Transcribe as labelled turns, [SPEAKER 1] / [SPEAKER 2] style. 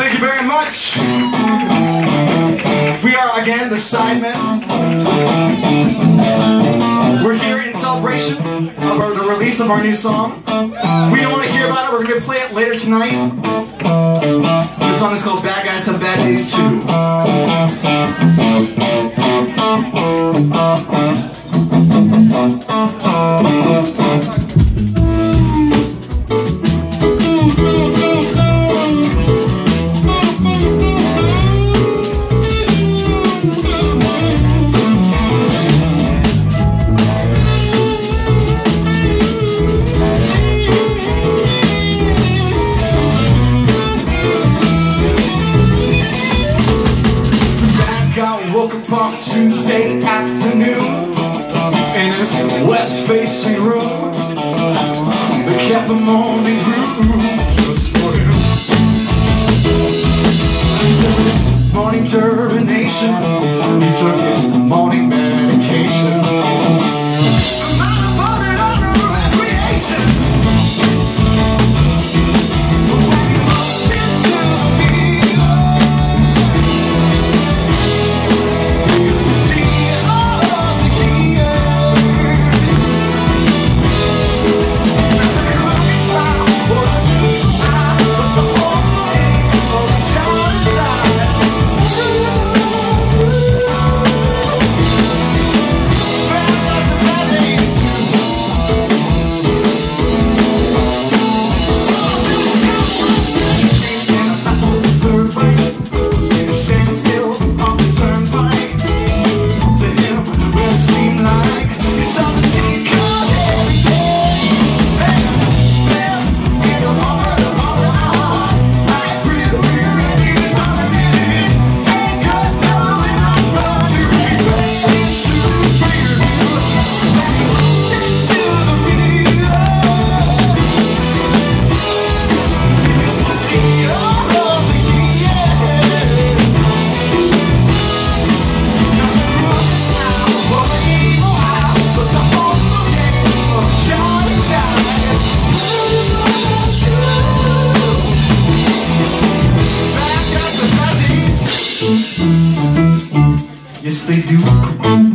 [SPEAKER 1] Thank you very much. We are again the Sidemen. We're here in celebration of our, the release of our new song. We don't want to hear about it. We're going to play it later tonight. The song is called Bad Guys Have Bad Days Too. Woke up on Tuesday afternoon in his west-facing room. The morning groove just for him. Morning took his morning medication. Yes, they
[SPEAKER 2] do.